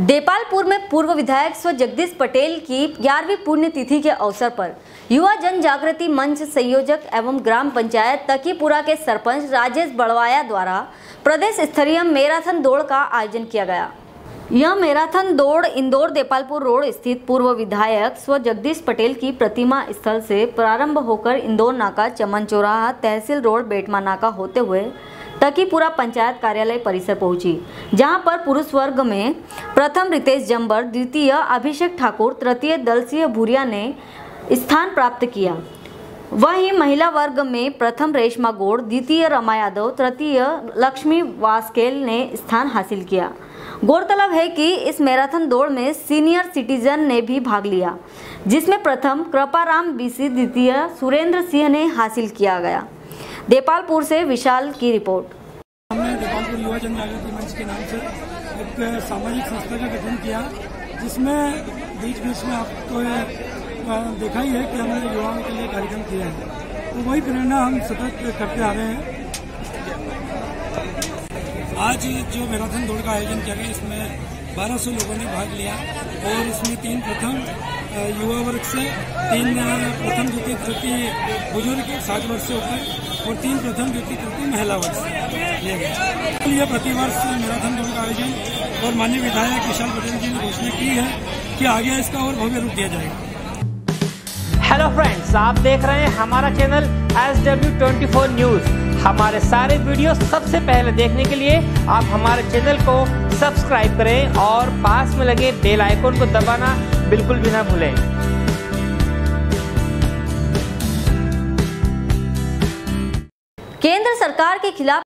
देपालपुर में पूर्व विधायक स्व जगदीश पटेल की ग्यारहवीं पुण्यतिथि के अवसर पर युवा जन जागृति मंच संयोजक एवं ग्राम पंचायत तकीपुरा के सरपंच राजेश बड़वाया द्वारा प्रदेश स्तरीय मैराथन दौड़ का आयोजन किया गया। यह मैराथन दौड़ इंदौर देपालपुर रोड स्थित पूर्व विधायक स्व जगदीश पटेल की प्रतिमा स्थल से प्रारंभ होकर इंदौर नाका चमन चौराहा तहसील रोड बेटमा नाका होते हुए तकीपुरा पंचायत कार्यालय परिसर पहुँची, जहाँ पर पुरुष वर्ग में प्रथम रितेश जम्बर द्वितीय अभिषेक ठाकुर, तृतीय दलसीय भूरिया ने स्थान प्राप्त किया। वहीं महिला वर्ग में प्रथम रेशमा गोड़, द्वितीय रमा यादव, तृतीय लक्ष्मी वास्केल ने स्थान हासिल किया। गौरतलब है कि इस मैराथन दौड़ में सीनियर सिटीजन ने भी भाग लिया, जिसमें प्रथम कृपाराम बीसी, द्वितीय सुरेंद्र सिंह ने हासिल किया गया। देपालपुर से विशाल की रिपोर्ट। हमने देपालपुर युवा जन जागृति मंच के नाम से एक सामाजिक संस्था का गठन किया, जिसमें बीच बीच में आपको देखा ही है कि हमने युवाओं के लिए कार्यक्रम किया है। तो वही प्रेरणा हम सतत करते आ रहे हैं। आज जो मैराथन दौड़ का आयोजन किया गया, इसमें 1200 लोगों ने भाग लिया और इसमें तीन प्रथम युवा वर्ग से तीन प्रथम द्वितीय, तृतीय बुज़ुर्ग साठ वर्ष से ऊपर और तीन प्रथम, द्वितीय, तृतीय महिला वर्ग से लिए गए यह प्रतिवर्ष मैराथन दौड़ का आयोजन और माननीय विधायक विशाल पटेल जी ने घोषणा की है कि आगे इसका और भव्य रूप दिया जाएगा। हेलो फ्रेंड्स आप देख रहे हैं हमारा channel S W twenty four news हमारे सारे वीडियो सबसे पहले देखने के लिए आप हमारे चैनल को सब्सक्राइब करें और पास में लगे बेल आइकन को दबाना बिल्कुल भी ना भूलें। केंद्र सरकार के खिलाफ